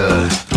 good.